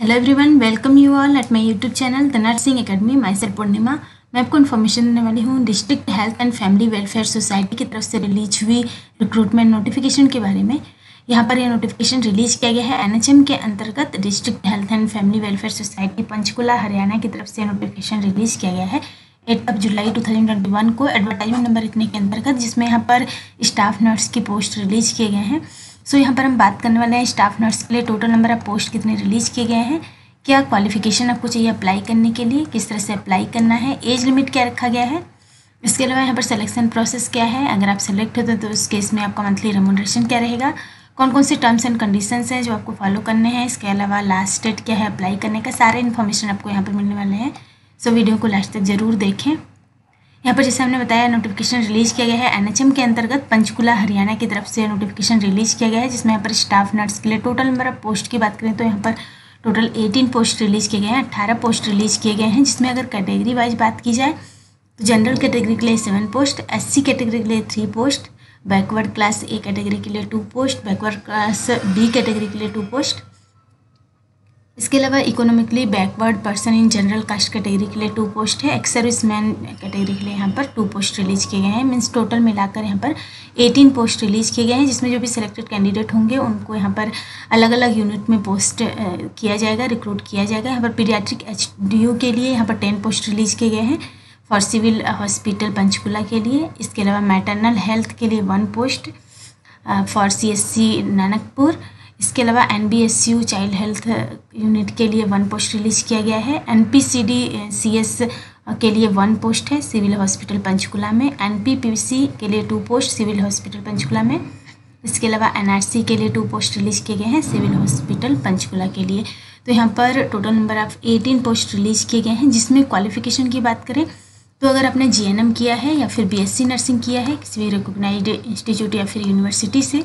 Hello everyone welcome you all at my YouTube channel the nursing academy Mysore Purnima मैं आपको information देने वाली हूँ district health and family welfare society की तरफ़ से रिलीज़ हुई रिक्रूटमेंट नोटिफिकेशन के बारे में। यहाँ पर यह नोटिफिकेशन रिलीज़ किया गया है। एनएचएम के अंतर्गत district health and family welfare society Panchkula, Haryana की तरफ़ से नोटिफिकेशन रिलीज़ किया गया है। Eight of July two thousand twenty one को एडवर्टाइजमेंट नंबर इतने के अंतर्गत, जिसमें यहाँ पर स्टाफ नर्स की पोस्ट रिलीज़ किए गए हैं। सो यहाँ पर हम बात करने वाले हैं स्टाफ नर्स के लिए टोटल नंबर ऑफ़ पोस्ट कितने रिलीज़ किए गए हैं, क्या क्वालिफिकेशन आपको चाहिए अप्लाई करने के लिए, किस तरह से अप्लाई करना है एज लिमिट क्या रखा गया है, इसके अलावा यहाँ पर सिलेक्शन प्रोसेस क्या है, अगर आप सेलेक्ट होते तो उस केस में आपका मंथली रेमोनरेशन क्या रहेगा कौन कौन से टर्म्स एंड कंडीशंस हैं जो आपको फॉलो करने हैं, इसके अलावा लास्ट डेट क्या है अप्लाई करने का, सारे इन्फॉर्मेशन आपको यहाँ पर मिलने वाले हैं। सो वीडियो को लास्ट तक ज़रूर देखें। यहाँ पर जैसे हमने बताया नोटिफिकेशन रिलीज़ किया गया है। एनएचएम के अंतर्गत पंचकुला हरियाणा की तरफ़ से नोटिफिकेशन रिलीज़ किया गया है, जिसमें यहाँ पर स्टाफ नर्स के लिए टोटल नंबर ऑफ़ पोस्ट की बात करें तो यहाँ पर टोटल 18 पोस्ट रिलीज़ किए गए हैं 18 पोस्ट रिलीज़ किए गए हैं, जिसमें अगर कैटेगरी वाइज बात की जाए तो जनरल कैटेगरी के लिए सेवन पोस्ट एससी कैटेगरी के लिए three post backward class A category के लिए two post backward class B category के लिए टू पोस्ट इसके अलावा economically backward person in general caste category के लिए टू पोस्ट है एक्स सर्विस मैन कैटेगरी के लिए यहाँ पर टू पोस्ट रिलीज़ किए गए हैं। मीन्स टोटल मिलाकर यहाँ पर एटीन पोस्ट रिलीज़ किए गए हैं, जिसमें जो भी सिलेक्टेड कैंडिडेट होंगे, उनको यहाँ पर अलग अलग यूनिट में पोस्ट किया जाएगा रिक्रूट किया जाएगा। यहाँ पर पीडियाट्रिक एच के लिए यहाँ पर टेन पोस्ट रिलीज़ किए गए हैं। फॉर सिविल हॉस्पिटल पंचकुला के लिए। इसके अलावा मैटरनल हेल्थ के लिए one post for C S C Nanakpur. इसके अलावा एन चाइल्ड हेल्थ यूनिट के लिए वन पोस्ट रिलीज़ किया गया है। एन पी सी एस के लिए वन पोस्ट है सिविल हॉस्पिटल पंचकुला में। सी के लिए two post civil hospital Panchkula में। इसके अलावा एन आर सी के लिए टू पोस्ट रिलीज़ किए गए हैं सिविल हॉस्पिटल पंचकुला के लिए। तो यहाँ पर total number of eighteen post release किए गए हैं, जिसमें क्वालिफिकेशन की बात करें तो अगर आपने एम किया है या फिर बी एस सी नर्सिंग किया है, किसी भी रिकोगनाइज इंस्टीट्यूट या फिर यूनिवर्सिटी से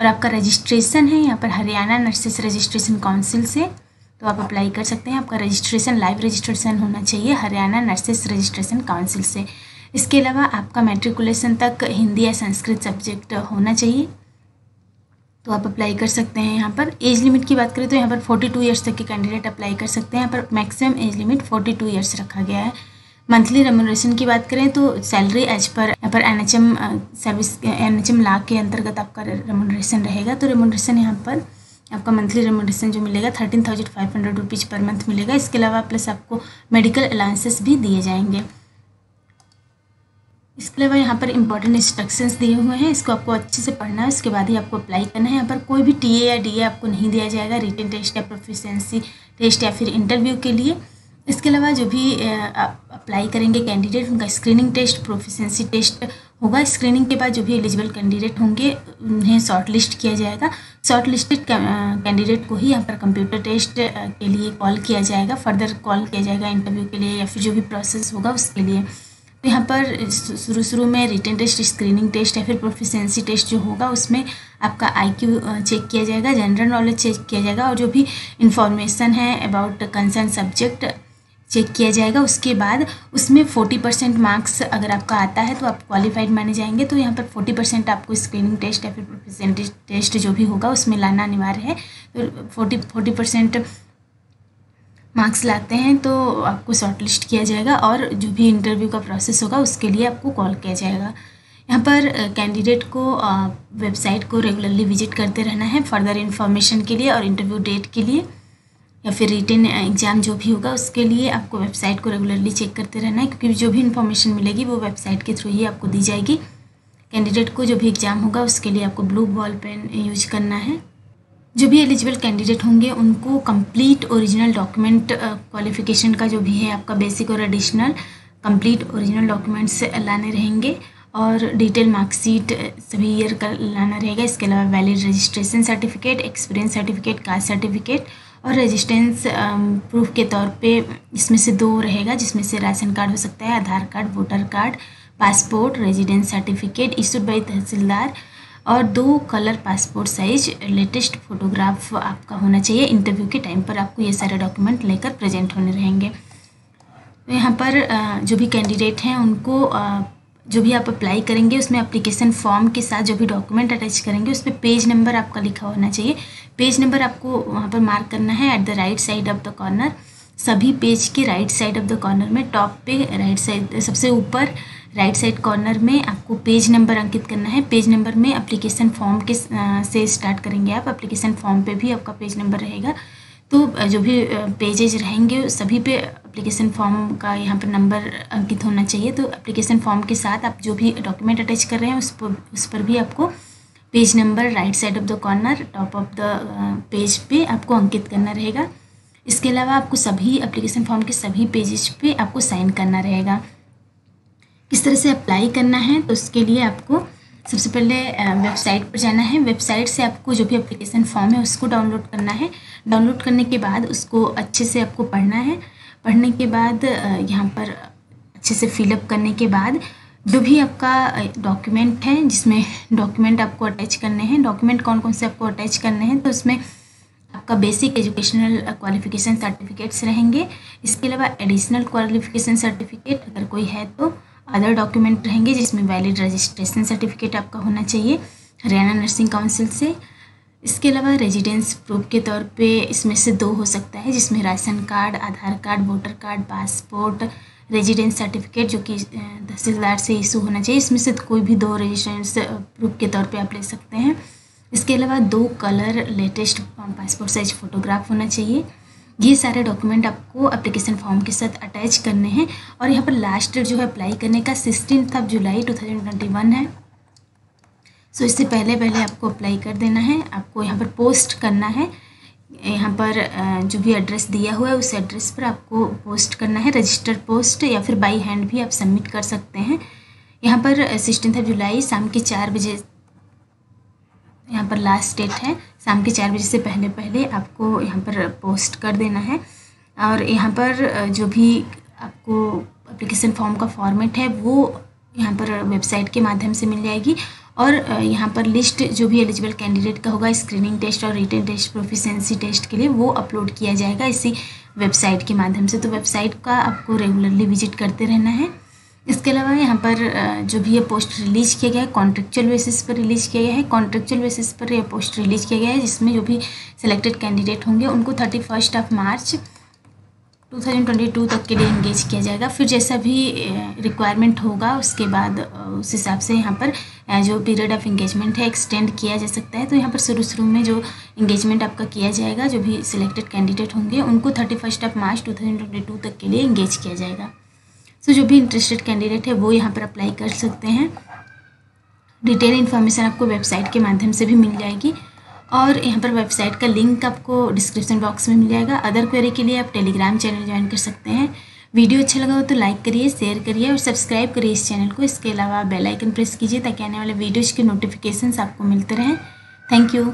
और आपका रजिस्ट्रेशन है, यहाँ पर हरियाणा नर्सेस रजिस्ट्रेशन काउंसिल से तो आप अप्लाई कर सकते हैं। आपका रजिस्ट्रेशन लाइव रजिस्ट्रेशन होना चाहिए हरियाणा नर्सेस रजिस्ट्रेशन काउंसिल से। इसके अलावा आपका मेट्रिकुलेशन तक हिंदी या संस्कृत सब्जेक्ट होना चाहिए। तो आप अप्लाई कर सकते हैं यहाँ पर। एज लिमिट की बात करें तो यहाँ पर फोर्टी टू ईयर्स तक के कैंडिडेट अप्लाई कर सकते हैं। यहाँ पर maximum age limit forty two years रखा गया है। मंथली रेमोनरेशन की बात करें तो salary as per per N H M service N H M ला के अंतर्गत आपका रेमोनरेशन रहेगा। तो रेमोनरेशन यहाँ पर आपका मंथली रेमोनरेशन जो मिलेगा thirteen thousand five hundred rupees per month मिलेगा। इसके अलावा प्लस आपको मेडिकल अलाउंसेस भी दिए जाएँगे। इसके अलावा यहाँ पर इंपॉर्टेंट इंस्ट्रक्शंस दिए हुए हैं। इसको आपको अच्छे से पढ़ना है। उसके बाद ही आपको अप्लाई करना है। यहाँ पर कोई भी टीए या डीए आपको नहीं दिया जाएगा। रिटर्न टेस्ट या प्रोफिशेंसी टेस्ट या फिर इंटरव्यू के लिए। इसके अलावा जो भी अप्लाई करेंगे कैंडिडेट उनका स्क्रीनिंग टेस्ट प्रोफिशेंसी टेस्ट होगा। स्क्रीनिंग के बाद जो भी एलिजिबल कैंडिडेट होंगे, उन्हें शॉर्ट लिस्ट किया जाएगा। शॉर्ट लिस्टेड कैंडिडेट को ही यहाँ पर कंप्यूटर टेस्ट के लिए कॉल किया जाएगा। फर्दर कॉल किया जाएगा इंटरव्यू के लिए या फिर जो भी प्रोसेस होगा उसके लिए। तो यहाँ पर शुरू शुरू में रिटर्न टेस्ट स्क्रीनिंग टेस्ट या फिर प्रोफिशेंसी टेस्ट जो होगा, उसमें आपका आईक्यू चेक किया जाएगा जनरल नॉलेज चेक किया जाएगा और जो भी इंफॉर्मेशन है अबाउट कंसर्न सब्जेक्ट चेक किया जाएगा। उसके बाद उसमें फोर्टी परसेंट मार्क्स अगर आपका आता है तो आप क्वालिफाइड माने जाएँगे। तो यहाँ पर फोर्टी परसेंट आपको स्क्रीनिंग टेस्ट या फिर प्रोफेसेंटेज टेस्ट जो भी होगा, उसमें लाना अनिवार्य है। तो फोर्टी फोर्टी परसेंट मार्क्स लाते हैं तो आपको शॉर्ट लिस्ट किया जाएगा और जो भी इंटरव्यू का प्रोसेस होगा, उसके लिए आपको कॉल किया जाएगा। यहाँ पर कैंडिडेट को वेबसाइट को रेगुलरली विज़िट करते रहना है फर्दर इन्फॉर्मेशन के लिए और इंटरव्यू डेट के लिए। या फिर रिटर्न एग्ज़ाम जो भी होगा, उसके लिए आपको वेबसाइट को रेगुलरली चेक करते रहना है, क्योंकि जो भी इन्फॉर्मेशन मिलेगी वो वेबसाइट के थ्रू ही आपको दी जाएगी। कैंडिडेट को जो भी एग्ज़ाम होगा, उसके लिए आपको ब्लू बॉल पेन यूज़ करना है। जो भी एलिजिबल कैंडिडेट होंगे, उनको कंप्लीट ओरिजिनल डॉक्यूमेंट क्वालिफिकेशन का जो भी है आपका बेसिक और एडिशनल, कंप्लीट ओरिजिनल डॉक्यूमेंट्स लाने रहेंगे और डिटेल मार्कशीट सभी ईयर का लाना रहेगा। इसके अलावा valid registration certificate, experience certificate, caste certificate और रेजिस्टेंस प्रूफ के तौर पे इसमें से दो रहेगा, जिसमें से राशन कार्ड हो सकता है, Aadhaar card voter card passport residence certificate issued by tehsildar, और दो colour passport size latest photograph आपका होना चाहिए। इंटरव्यू के टाइम पर आपको ये सारे डॉक्यूमेंट लेकर प्रेजेंट होने रहेंगे। तो यहाँ पर जो भी कैंडिडेट हैं, उनको जो भी आप अप्लाई करेंगे, उसमें अप्लीकेशन फॉर्म के साथ जो भी डॉक्यूमेंट अटैच करेंगे उस पर पेज नंबर आपका लिखा होना चाहिए। पेज नंबर आपको वहाँ पर मार्क करना है at the right side of the corner सभी पेज के right side of the corner में टॉप पे राइट साइड सबसे ऊपर राइट साइड कॉर्नर में आपको पेज नंबर अंकित करना है। पेज नंबर में अप्लीकेशन फॉर्म के से स्टार्ट करेंगे आप। अप्लीकेशन फॉर्म पे भी आपका पेज नंबर रहेगा। तो जो भी पेजेज रहेंगे, सभी पे एप्लीकेशन फॉर्म का यहाँ पर नंबर अंकित होना चाहिए। तो एप्लीकेशन फॉर्म के साथ आप जो भी डॉक्यूमेंट अटैच कर रहे हैं, उस पर उस पर भी आपको page number right side of the corner top of the page पे आपको अंकित करना रहेगा। इसके अलावा आपको सभी एप्लीकेशन फॉर्म के सभी पेजेज पे आपको साइन करना रहेगा। किस तरह से अप्लाई करना है तो उसके लिए आपको सबसे पहले वेबसाइट पर जाना है। वेबसाइट से आपको जो भी एप्लीकेशन फॉर्म है, उसको डाउनलोड करना है। डाउनलोड करने के बाद उसको अच्छे से आपको पढ़ना है। पढ़ने के बाद यहाँ पर अच्छे से फिलअप करने के बाद, जो भी आपका डॉक्यूमेंट है, जिसमें डॉक्यूमेंट आपको अटैच करने हैं डॉक्यूमेंट कौन कौन से आपको अटैच करने हैं तो उसमें आपका बेसिक एजुकेशनल क्वालिफिकेशन सर्टिफिकेट्स रहेंगे। इसके अलावा एडिशनल क्वालिफिकेशन सर्टिफिकेट अगर कोई है तो अदर डॉक्यूमेंट रहेंगे, जिसमें वैलिड रजिस्ट्रेशन सर्टिफिकेट आपका होना चाहिए, हरियाणा नर्सिंग काउंसिल से। इसके अलावा रेजिडेंस प्रूफ के तौर पे इसमें से दो हो सकता है, जिसमें ration card, Aadhaar card voter card passport residence certificate जो कि तहसीलदार से इशू होना चाहिए। इसमें से कोई भी दो रेजिडेंस प्रूफ के तौर पे आप ले सकते हैं। इसके अलावा दो colour latest passport size photograph होना चाहिए। ये सारे डॉक्यूमेंट आपको एप्लीकेशन फॉर्म के साथ अटैच करने हैं। और यहाँ पर लास्ट डेट जो है अप्लाई करने का सिक्सटीन ऑफ़ जुलाई टू है। सो इससे पहले पहले आपको अप्लाई कर देना है। आपको यहाँ पर पोस्ट करना है। यहाँ पर जो भी एड्रेस दिया हुआ है, उस एड्रेस पर आपको पोस्ट करना है। रजिस्टर पोस्ट या फिर बाई हैंड भी आप सबमिट कर सकते हैं। यहाँ पर सिक्सटीन जुलाई शाम के चार बजे, यहाँ पर लास्ट डेट है। शाम के चार बजे से पहले पहले आपको यहाँ पर पोस्ट कर देना है। और यहाँ पर जो भी आपको एप्लीकेशन फॉर्म का फॉर्मेट है, वो यहाँ पर वेबसाइट के माध्यम से मिल जाएगी। और यहाँ पर लिस्ट जो भी एलिजिबल कैंडिडेट का होगा स्क्रीनिंग टेस्ट और रिटर्न टेस्ट प्रोफिशेंसी टेस्ट के लिए वो अपलोड किया जाएगा इसी वेबसाइट के माध्यम से। तो वेबसाइट का आपको रेगुलरली विज़िट करते रहना है। इसके अलावा यहाँ पर जो भी ये पोस्ट रिलीज़ किया गया है कॉन्ट्रेक्चुअल बेसिस पर रिलीज़ किया गया है। कॉन्ट्रेक्चुअल बेसिस पर यह पोस्ट रिलीज़ किया गया है, जिसमें जो भी सिलेक्टेड कैंडिडेट होंगे, उनको थर्टी फ़र्स्ट ऑफ़ मार्च 2022 तक के लिए इंगेज किया जाएगा। फिर जैसा भी रिक्वायरमेंट होगा, उसके बाद उस हिसाब से यहाँ पर जो पीरियड ऑफ़ इंगेजमेंट है एक्सटेंड किया जा सकता है। तो यहाँ पर शुरू शुरू में जो इंगेजमेंट आपका किया जाएगा, जो भी सिलेक्टेड कैंडिडेट होंगे, उनको thirty first of March two तक के लिए इंगेज किया जाएगा। सो जो भी इंटरेस्टेड कैंडिडेट है, वो यहाँ पर अप्लाई कर सकते हैं। डिटेल इन्फॉर्मेशन आपको वेबसाइट के माध्यम से भी मिल जाएगी। और यहाँ पर वेबसाइट का लिंक आपको डिस्क्रिप्शन बॉक्स में मिल जाएगा। अदर क्वेरी के लिए आप टेलीग्राम चैनल ज्वाइन कर सकते हैं। वीडियो अच्छा लगा हो तो लाइक करिए शेयर करिए और सब्सक्राइब करिए इस चैनल को। इसके अलावा बेल आइकन प्रेस कीजिए ताकि आने वाले वीडियोज़ के नोटिफिकेशंस आपको मिलते रहें। Thank you